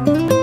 Música